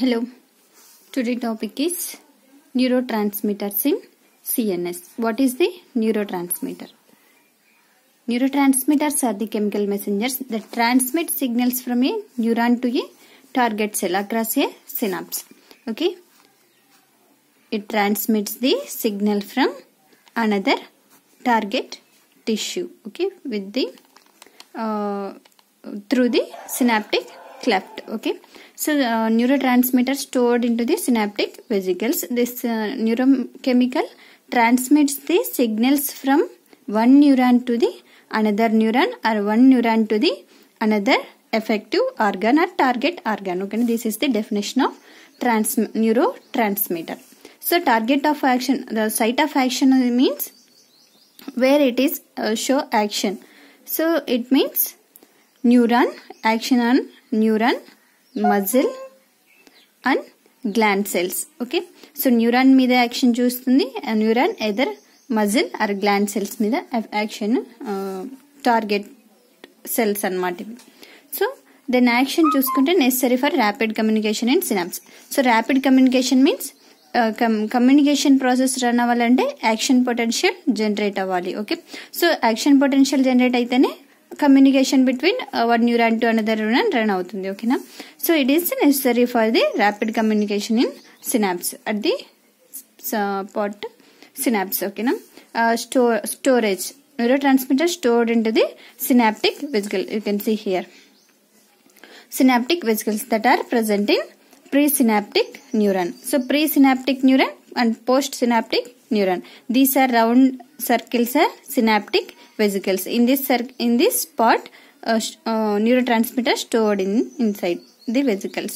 Hello. Today topic is neurotransmitters in CNS. What is the neurotransmitter? Neurotransmitters are the chemical messengers that transmit signals from a neuron to a target cell across a synapse. Okay. It transmits the signal from another target tissue. Okay. With the uh, through the synaptic cleft okay? So uh, neurotransmitter stored into the synaptic vesicles. This uh, neurochemical transmits the signals from one neuron to the another neuron or one neuron to the another effective organ or target organ okay? This is the definition of trans neurotransmitter. So target of action the site of action means where it is uh, show action. So it means neuron action on neuron muscle and gland cells okay so neuron మీద action చూస్తుంది neuron either muscle or gland cells మీద action target cells అనమాట ఇవి so then action చూసుకుంటే necessary for rapid communication and synapse so rapid communication means communication process run అవ్వాలంటే action potential generate అవ్వాలి okay so action potential generate అయితేనే communication between one neuron to another neuron run అవుతుంది ఓకేనా so it is necessary for the rapid communication in synapse at the pot synapse ఓకేనా స్టో storage neuro stored into the synaptic the synaptic vesicle you can see here synaptic vesicles that are present in presynaptic neuron. So presynaptic neuron and postsynaptic neuron. These are round circles are synaptic vesicles. In this in this spot, uh, uh, neurotransmitter stored in inside the vesicles.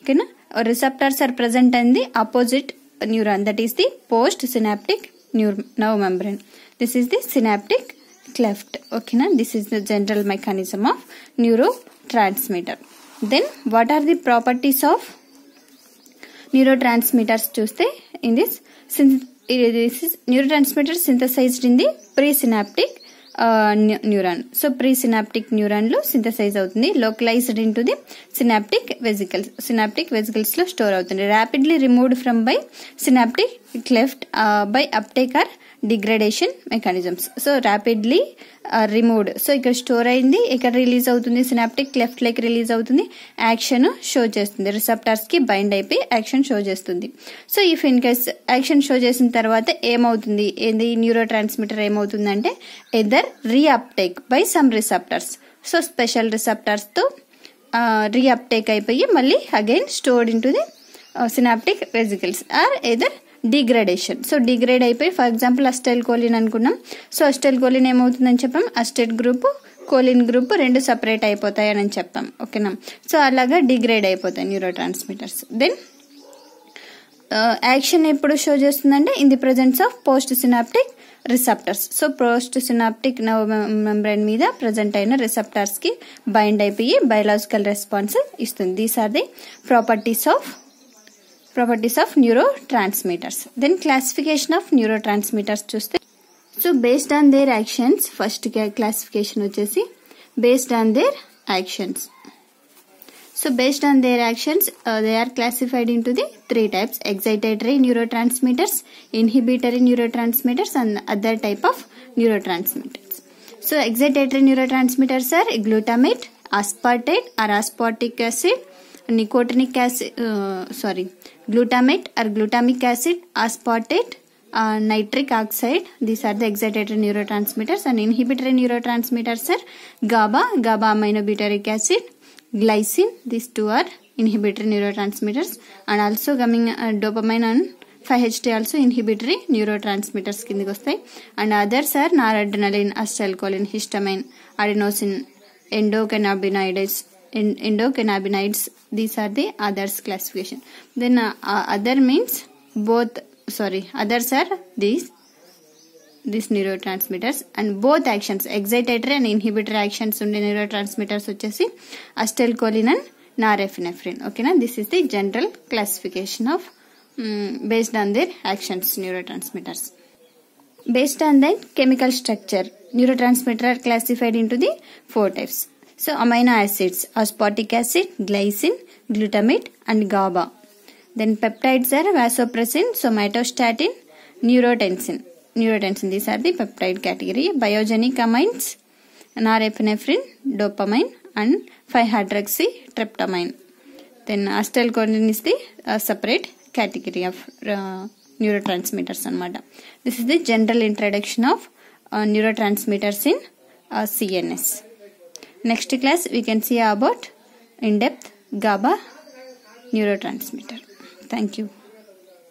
Okay, na? Uh, receptors are present in the opposite neuron. That is the postsynaptic nerve membrane. This is the synaptic cleft. Okay, na? This is the general mechanism of neurotransmitter. Then, what are the properties of neurotransmitters? చూస్తే in this, since this is neurotransmitter synthesized in the presynaptic neuron. So pre synaptic న్యూరాన్లో synthesise అవుతుంది localised in to the synaptic vesicles synaptic వెజికల్స్లో store అవుతుంది. Rapidly removed from by synaptic cleft by uptake or degradation mechanisms. So rapidly removed uh, so ఇక్కడ store అయింది. ఇక్కడ release అవుతుంది. Synaptic cleft like release అవుతుంది. Action show చేస్తుంది. రిసెప్టార్స్కి bind అయిపోయి action show చేస్తుంది. So if in case action show చేసిన తర్వాత ఏమవుతుంది? ఏంది? న్యూరో ట్రాన్స్మిటర్ ఏమవుతుందంటే either reuptake by some receptors so special రిసెప్టర్స్తో uh, reuptake అయిపోయి మళ్ళీ again stored in to the synaptic vesicles or either degradation. So degrade అయిపోయి for example acetylcholine అనుకున్నాం. So acetylcholine ఏమవుతుందని చెప్పాం? అస్టెట్ గ్రూప్ కోలిన్ గ్రూప్ రెండు separate అయిపోతాయని చెప్పాం. ఓకేనా? సో అలాగా డిగ్రేడ్ అయిపోతాయి న్యూరో ట్రాన్స్మిటర్స్ దెన్ యాక్షన్ ఎప్పుడు షో చేస్తుందంటే in the presence of post synaptic receptors so post synaptic now membrane మీద ప్రజెంట్ అయిన రిసెప్టర్స్కి బైండ్ అయిపోయి బయలాజికల్ రెస్పాన్స్ ఇస్తుంది. These are the properties of properties of neuro transmitters then classification of neuro transmitters చూస్తే so based on their actions first classification వచ్చేసి based on their actions so based on their actions they are classified in to the three types excitatory neuro transmitters inhibitory neuro transmitters and other type of neuro transmitters so excitatory neuro transmitters are glutamate ఆస్పార్టేట్ are ఆస్పార్టిక్ acid nicotinic acid uh, sorry glutamate or glutamic acid aspartate uh, nitric oxide these are the excitatory neurotransmitters and inhibitory neurotransmitters are GABA GABA aminobutyric acid glycine these two are inhibitory neurotransmitters and also coming uh, dopamine and 5-HT also inhibitory neurotransmitters కిందకి వస్తాయి and others are noradrenaline acetylcholine histamine adenosine in endocannabinoids these are the others classification. Then uh, uh, other means both sorry others are these these neurotransmitters and both actions excitatory and inhibitory actions unde neurotransmitters vachesi acetylcholine and norepinephrine. Okay na? This is the general classification of um, based on their actions neurotransmitters. Based on the chemical structure neurotransmitters are classified into the four types. So amino acids aspartic acid, glycine, glutamate and GABA. Then peptides are vasopressin, somatostatin, neurotensin. Neurotensin, these are the peptide category. Biogenic amines, norepinephrine, dopamine and 5-hydroxytryptamine. Then acetylcholine is the uh, separate category of uh, neurotransmitters anamata. This is the general introduction of uh, neurotransmitters in uh, CNS. Next class we can see about in depth GABA neurotransmitter. Thank you.